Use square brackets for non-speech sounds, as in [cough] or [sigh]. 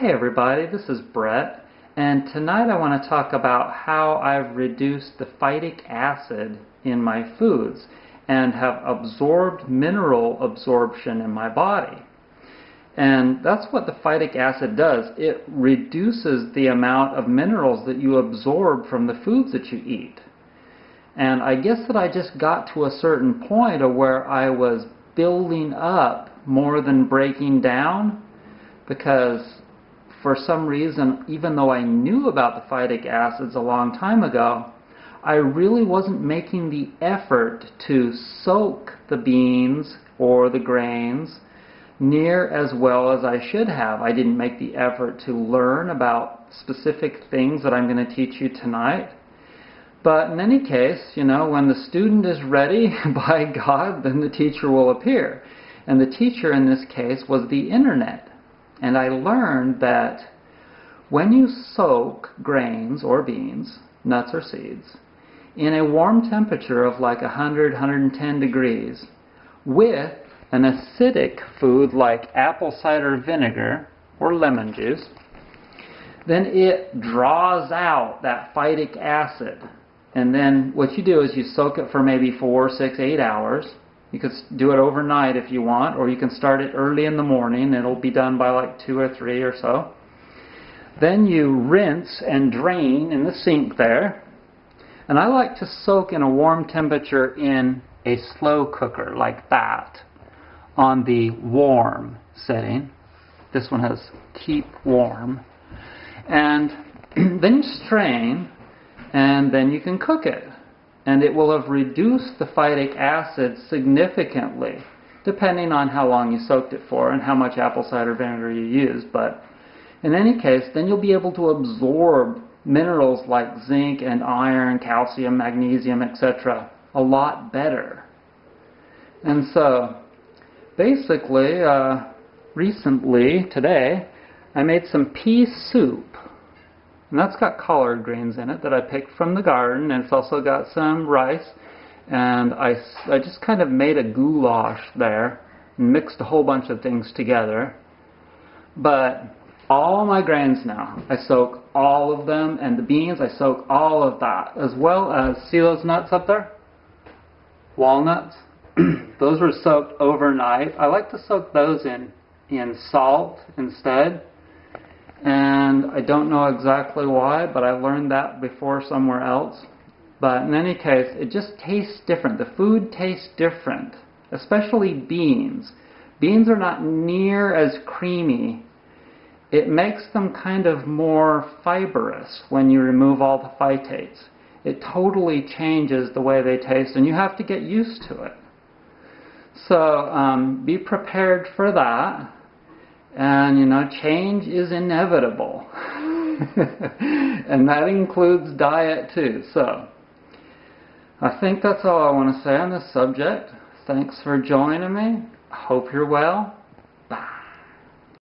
Hey everybody, this is Brett, and tonight I want to talk about how I've reduced the phytic acid in my foods and have absorbed mineral absorption in my body. And that's what the phytic acid does. It reduces the amount of minerals that you absorb from the foods that you eat. And I guess that I just got to a certain point of where I was building up more than breaking down because for some reason, even though I knew about the phytic acids a long time ago, I really wasn't making the effort to soak the beans or the grains near as well as I should have. I didn't make the effort to learn about specific things that I'm going to teach you tonight. But in any case, you know, when the student is ready [laughs] by God, then the teacher will appear. And the teacher in this case was the internet. And I learned that when you soak grains or beans, nuts or seeds, in a warm temperature of like 100, 110 degrees, with an acidic food like apple cider vinegar or lemon juice, then it draws out that phytic acid. And then what you do is you soak it for maybe four, six, eight hours. You could do it overnight if you want, or you can start it early in the morning. It'll be done by like 2 or 3 or so. Then you rinse and drain in the sink there. And I like to soak in a warm temperature in a slow cooker like that on the warm setting. This one has keep warm. And [clears throat] then you strain and then you can cook it and it will have reduced the phytic acid significantly, depending on how long you soaked it for and how much apple cider vinegar you use. But in any case, then you'll be able to absorb minerals like zinc and iron, calcium, magnesium, etc. a lot better. And so, basically, uh, recently, today, I made some pea soup and that's got collard greens in it that I picked from the garden, and it's also got some rice. And I, I just kind of made a goulash there, and mixed a whole bunch of things together. But all my grains now, I soak all of them, and the beans, I soak all of that, as well as, see those nuts up there? Walnuts. [clears throat] those were soaked overnight. I like to soak those in, in salt instead and I don't know exactly why, but I learned that before somewhere else. But in any case, it just tastes different. The food tastes different, especially beans. Beans are not near as creamy. It makes them kind of more fibrous when you remove all the phytates. It totally changes the way they taste, and you have to get used to it. So um, be prepared for that. And, you know, change is inevitable. [laughs] and that includes diet too. So, I think that's all I want to say on this subject. Thanks for joining me. Hope you're well.